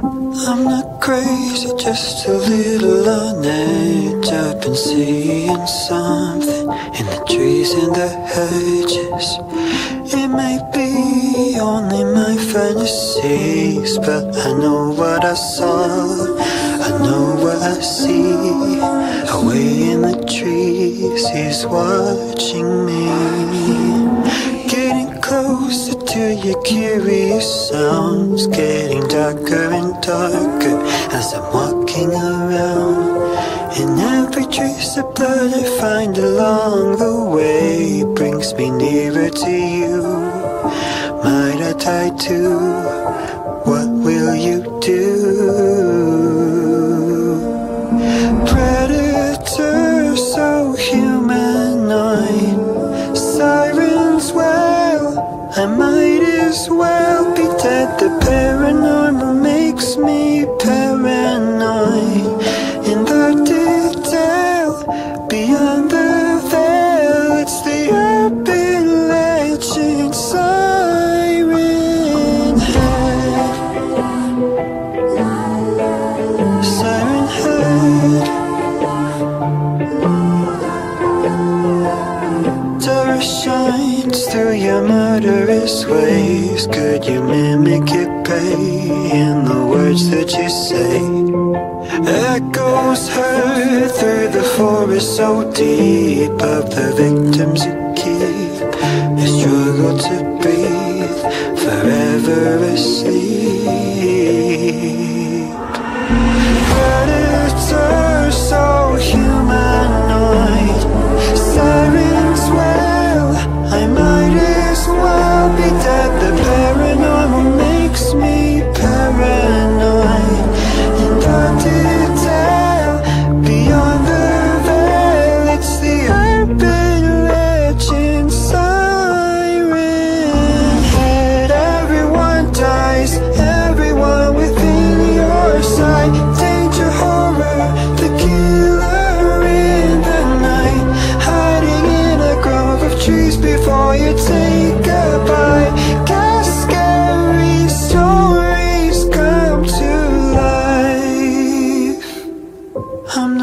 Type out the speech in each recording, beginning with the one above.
I'm not crazy, just a little on edge I've been seeing something in the trees and the hedges. It may be only my fantasies But I know what I saw, I know what I see. Away in the trees, he's watching me to your curious sounds Getting darker and darker as I'm walking around And every trace of blood I find along the way Brings me nearer to you Might I die too? What will you do? Terror shines through your murderous ways. Could you mimic it, pay in the words that you say? Echoes heard through the forest so deep Of the victims you keep. They struggle to breathe, forever asleep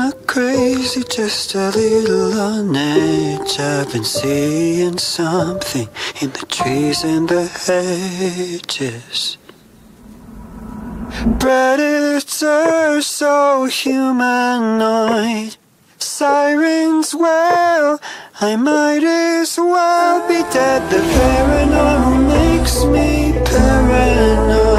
not crazy, just a little on edge. I've been seeing something in the trees and the hedges. Predator so humanoid. Sirens wail I might as well be dead. The paranormal makes me paranoid